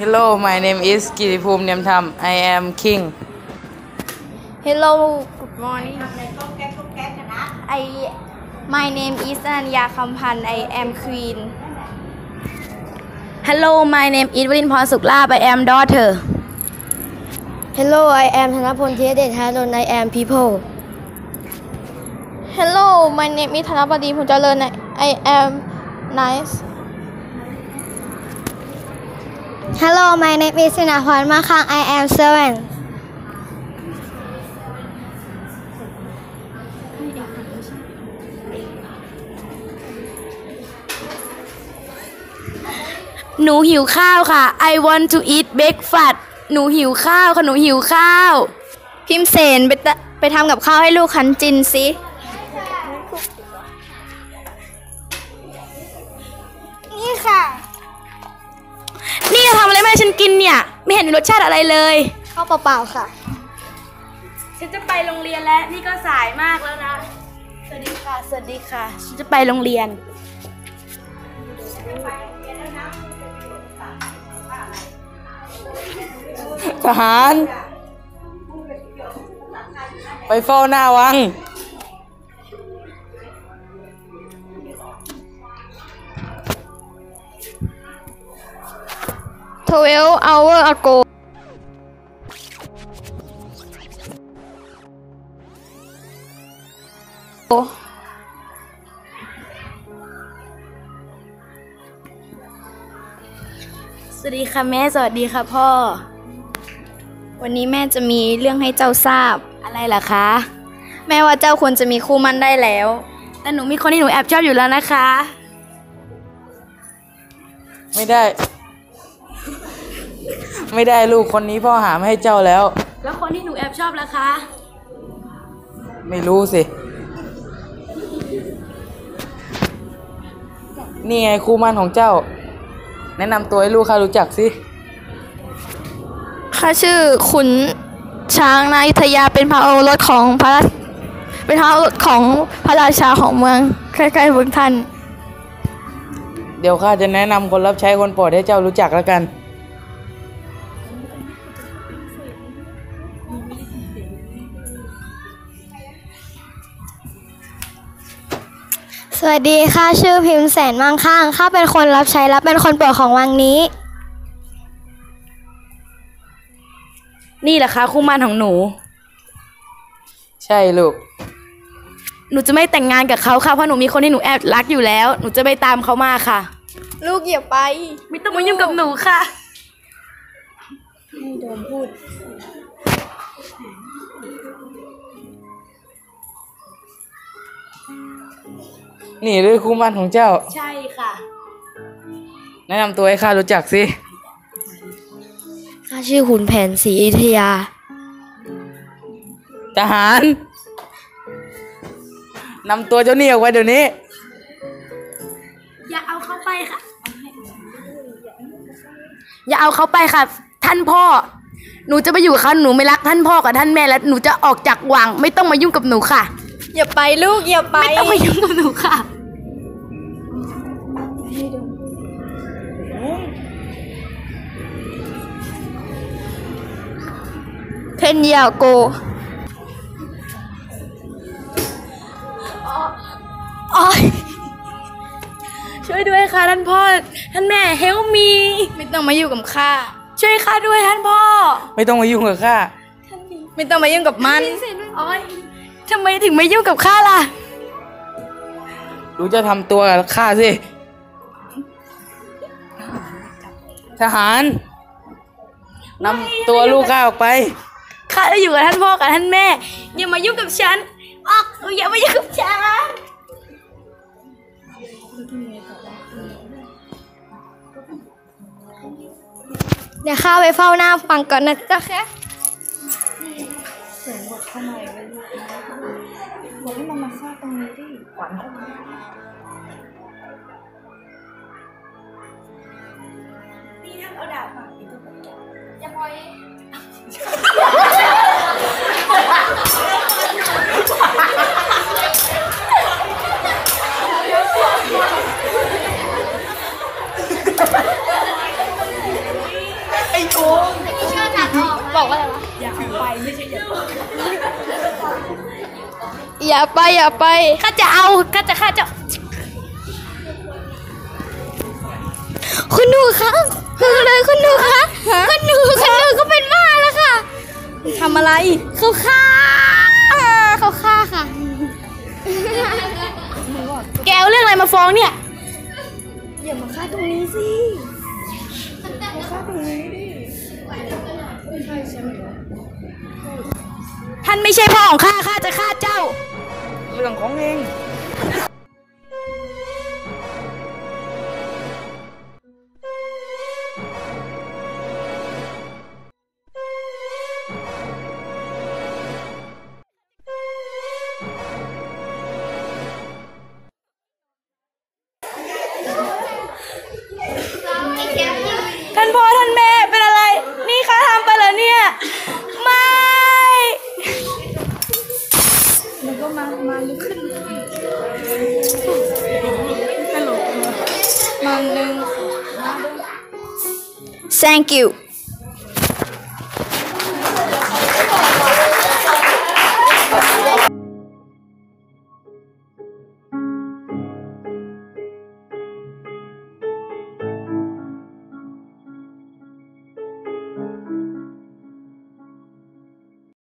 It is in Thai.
Hello my name is กิติภูมิเนียมธรรม I am king Hello good morning I my name is อนัญญาคำพันธ์ I am queen Hello my name is วรินทร์พรสุขลาภ I am daughter Hello I am ธนพลเทียเดชฮารน I am people Hello my name is ธนบดีผลเจริญ I am nice Hello my name is สินาพรมาคัง I am seven หนูหิวข้าวค่ะ I want to eat breakfast หนูหิวข้าวค่ะ หนูหิวข้าว พิมเสนไปตะไปทำกับข้าวให้ลูกคันจินสิ นี่ค่ะ นี่จะทำอะไรไม่ให้ฉันกินเนี่ย ไม่เห็นมีรสชาติอะไรเลย ข้าวเปล่าๆค่ะ ฉันจะไปโรงเรียนแล้ว นี่ก็สายมากแล้วนะ สวัสดีค่ะ สวัสดีค่ะ ฉันจะไปโรงเรียน ทหาร ไปเฝ้าหน้าวัง 12 hour ago สวัสดีค่ะแม่ สวัสดีค่ะพ่อ วันนี้แม่จะมีเรื่องให้เจ้าทราบอะไรล่ะคะ แม่ว่าเจ้าควรจะมีคู่มั่นได้แล้ว แต่หนูมีคนที่หนูแอบชอบอยู่แล้วนะคะ ไม่ได้ ไม่ได้ลูกคนนี้พ่อหามาให้เจ้าแล้ว แล้วคนที่หนูแอบชอบล่ะคะ ไม่รู้สิ นี่ไงคู่มั่นของเจ้า แนะนำตัวให้ลูกข้ารู้จักสิข้าชื่อขุนช้างนายุทธยาเป็นพระโอรสของพระราชเป็นพระโอรสของพระราชาของเมืองใกล้ๆเมืองท่าน เดี๋ยวข้าจะแนะนำคนรับใช้คนโปรดให้เจ้ารู้จักแล้วกัน วัสดีค่ะชื่อพิมพ์แสนมั่งคั่งข้าเป็นคนรับใช้และเป็นคนโปรดของวังนี้ นี่แหละคะคู่หมั่นของหนู ใช่ลูก หนูจะไม่แต่งงานกับเขาค่ะเพราะหนูมีคนที่หนูแอบรักอยู่แล้ว หนูจะไปตามเขามาค่ะ ลูกอย่าไป ไม่ต้องมายุ่งกับหนูค่ะนี่ หรือคู่มั่นของเจ้า ใช่ค่ะ แนะนำตัวให้ข้ารู้จักสิ ข้าชื่อขุนแผนศรีอยุธยา ทหารนำตัวเจ้าหนี้ออกไปเดี๋ยวนี้ อย่าเอาเขาไปค่ะ อย่าเอาเขาไปค่ะ ท่านพ่อ หนูจะไปอยู่กับเขาหนูไม่รักท่านพ่อกับท่านแม่แล้ว หนูจะออกจากวังไม่ต้องมายุ่งกับหนูค่ะ อย่าไปลูกอย่าไป ไม่ต้องมายุ่งกับหนูค่ะเทนยาโกโอ๊ยช่วยด้วยค่ะท่านพ่อ ท่านแม่เฮลมี ไม่ต้องมายุ่งกับข้า ช่วยข้าด้วยท่านพ่อ ไม่ต้องมายุ่งกับข้า ไม่ต้องมายุ่งกับมันโอ๊ย ทำไมถึงไม่ยุ่งกับข้าล่ะ รู้จะทำตัวกับข้าสิ ทหารนำตัวลูกข้าออกไป ข้าจะอยู่กับท่านพ่อกับท่านแม่ อย่ามายุ่งกับฉัน ออก อย่ามายุ่งกับฉันเดี๋ยวข้าไปเฝ้าหน้าฟังก่อนนะเจ้าค่ะนี่ท่านเอาดาบมาอย่าป อย่าไปอย่าไปข้าจะเอาข้าจะข้าจะคุณหนูคะคือเลยคุณหนูคะคุณหนูคุณหนูก็เป็นบ้าแล้วค่ะทำอะไรเขาฆ่าเขาฆ่าค่ะ แกเอาเรื่องอะไรมาฟ้องเนี่ยอย่ามาฆ่าตรงนี้สิฆ่าตรงนี้ดิท่านไม่ใช่พ่อของข้าข้าจะฆ่า รื่องของเอง thank you